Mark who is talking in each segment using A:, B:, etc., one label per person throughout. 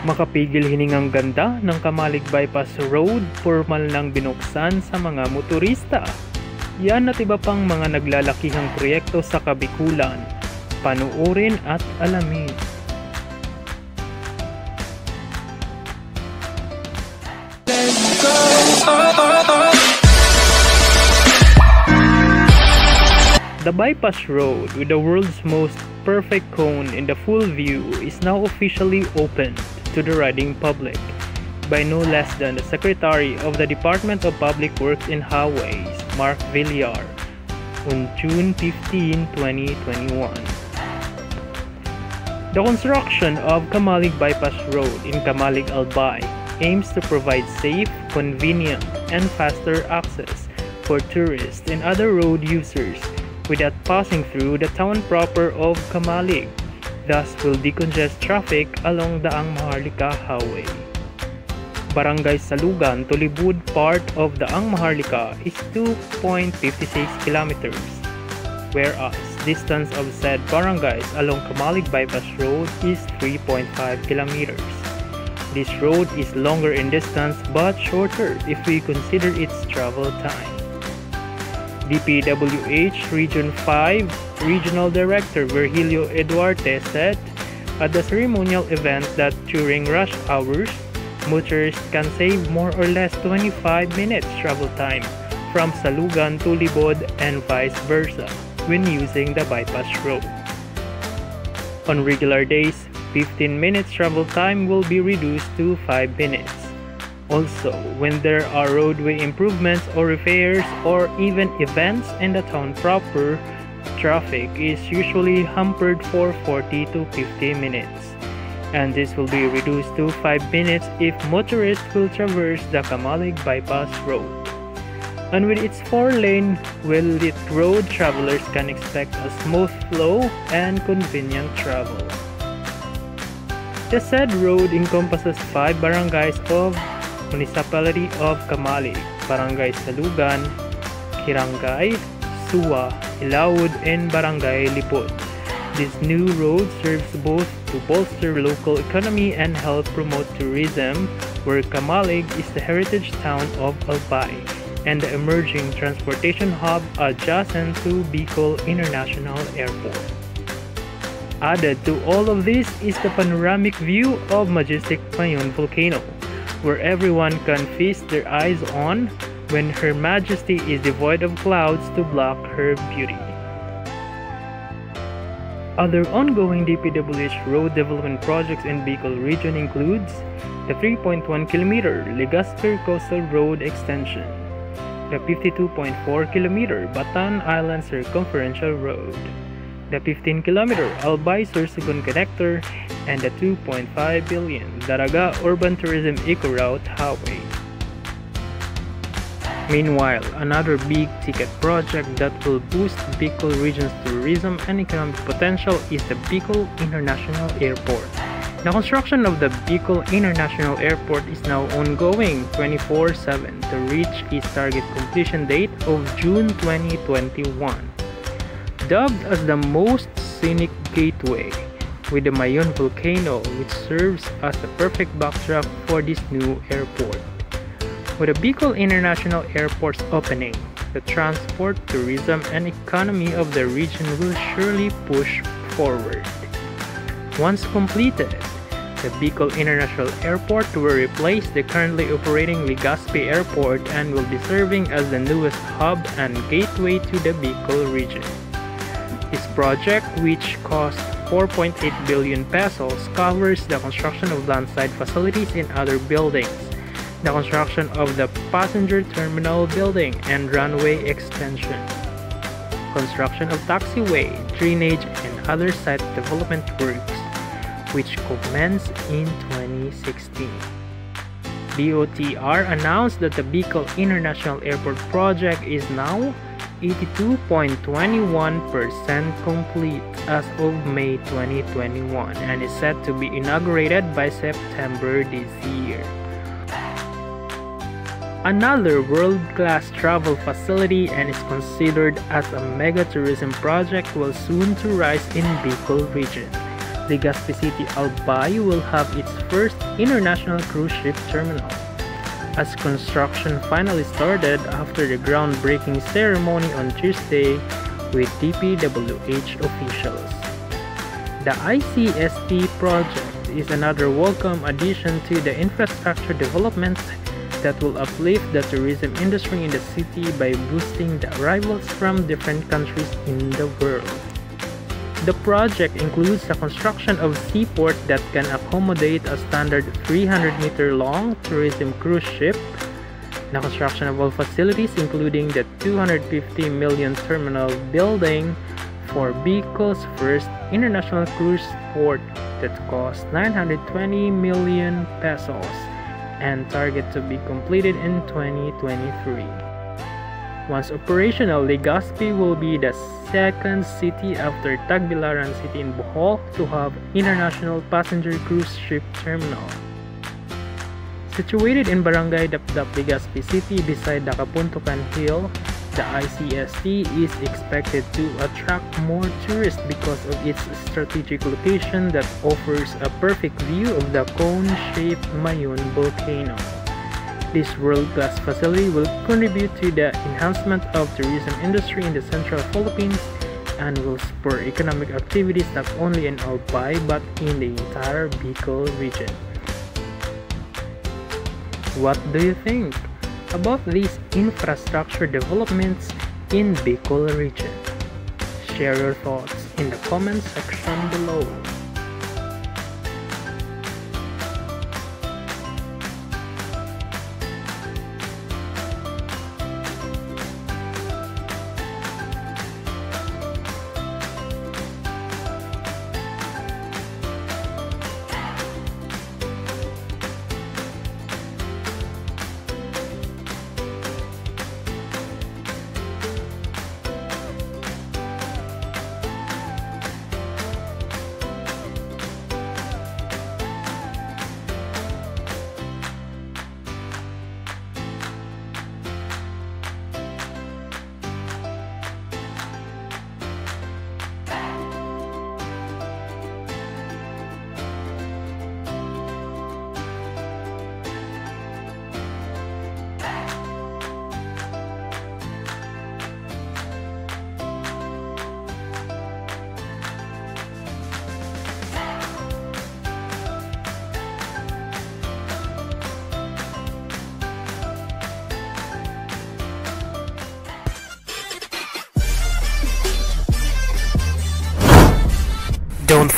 A: Makapigil hiningang ganda ng Kamalig Bypass Road, formal nang binuksan sa mga motorista. Yan at iba pang mga naglalakihang proyekto sa Kabikulan. Panuorin at alamin. The bypass road with the world's most perfect cone in the full view is now officially open to the riding public by no less than the Secretary of the Department of Public Works and Highways, Mark Villar, on June 15, 2021. The construction of Camalig Bypass Road in Camalig Albay aims to provide safe, convenient, and faster access for tourists and other road users without passing through the town proper of Camalig, thus will decongest traffic along Daang Maharlika Highway. Barangay Salugan to Libod part of Daang Maharlika is 2.56 kilometers, whereas distance of said barangays along Camalig Bypass Road is 3.5 kilometers. This road is longer in distance but shorter if we consider its travel time. DPWH Region 5 Regional Director Virgilio Eduarte said at the ceremonial event that during rush hours, motorists can save more or less 25 minutes travel time from Salugan to Libod and vice versa when using the bypass road. On regular days, 15 minutes travel time will be reduced to 5 minutes. Also, when there are roadway improvements or repairs or even events in the town proper, traffic is usually hampered for 40 to 50 minutes. And this will be reduced to 5 minutes if motorists will traverse the Camalig Bypass Road. And with its 4-lane, well-lit road, travelers can expect a smooth flow and convenient travel. The said road encompasses 5 barangays of Municipality of Camalig, Barangay Salugan, Quirangay, Suwa, Ilawod, and Barangay Libod. This new road serves both to bolster local economy and help promote tourism, where Camalig is the heritage town of Albay and the emerging transportation hub adjacent to Bicol International Airport. Added to all of this is the panoramic view of majestic Mayon volcano, where everyone can feast their eyes on when Her Majesty is devoid of clouds to block her beauty. Other ongoing DPWH road development projects in Bicol region includes the 3.1 km Legazpi Coastal Road Extension, the 52.4 km Batan Island Circumferential Road, the 15 km Albay Sorsogon Connector, and the 2.5 billion Daraga Urban Tourism Eco Route Highway. Meanwhile, another big ticket project that will boost Bicol region's tourism and economic potential is the Bicol International Airport. The construction of the Bicol International Airport is now ongoing 24-7 to reach its target completion date of June 2021. Dubbed as the most scenic gateway, with the Mayon volcano which serves as the perfect backdrop for this new airport. With the Bicol International Airport's opening, the transport, tourism, and economy of the region will surely push forward. Once completed, the Bicol International Airport will replace the currently operating Legazpi Airport and will be serving as the newest hub and gateway to the Bicol region. This project, which cost 4.8 billion pesos, covers the construction of landside facilities and other buildings, the construction of the passenger terminal building and runway extension, construction of taxiway, drainage, and other site development works, which commenced in 2016. DOTr announced that the Bicol International Airport project is now 82.21% complete as of May 2021 and is set to be inaugurated by September this year. Another world-class travel facility and is considered as a mega tourism project will soon to rise in Bicol region. The Legazpi City Albay will have its first international cruise ship terminal. As construction finally started after the groundbreaking ceremony on Tuesday with DPWH officials. The ICST project is another welcome addition to the infrastructure developments that will uplift the tourism industry in the city by boosting the arrivals from different countries in the world. The project includes the construction of a seaport that can accommodate a standard 300 meter long tourism cruise ship, the construction of all facilities including the 250 million terminal building for Bicol's first international cruise port that cost 920 million pesos and target to be completed in 2023. Once operational, Legazpi will be the second city after Tagbilaran City in Bohol to have international passenger cruise ship terminal. Situated in Barangay Dapdap, Legazpi City beside the Kapuntukan Hill, the ICST is expected to attract more tourists because of its strategic location that offers a perfect view of the cone-shaped Mayon volcano. This world-class facility will contribute to the enhancement of tourism industry in the central Philippines and will spur economic activities not only in Albay but in the entire Bicol region. What do you think about these infrastructure developments in Bicol region? Share your thoughts in the comment section below.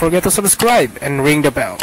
B: Forget to subscribe and ring the bell.